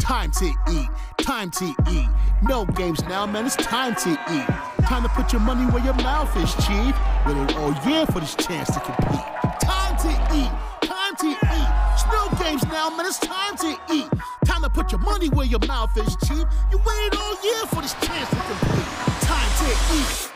Time to eat, time to eat. No games now, man, it's time to eat. Time to put your money where your mouth is, Chief. Waiting all year for this chance to compete. Time to eat, time to eat. It's no games now, man, it's time to eat. Time to put your money where your mouth is, Chief. You waited all year for this chance to compete. Time to eat.